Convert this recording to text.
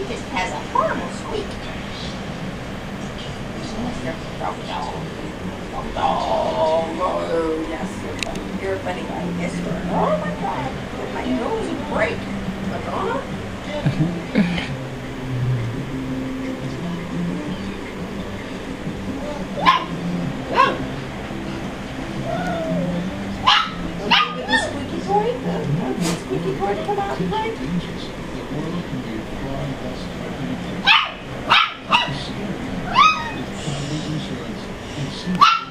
He just has a horrible squeak. Oh, yes. You're funny. You Oh, my God. My nose is break. Madonna? squeaky board come out and play? World can be a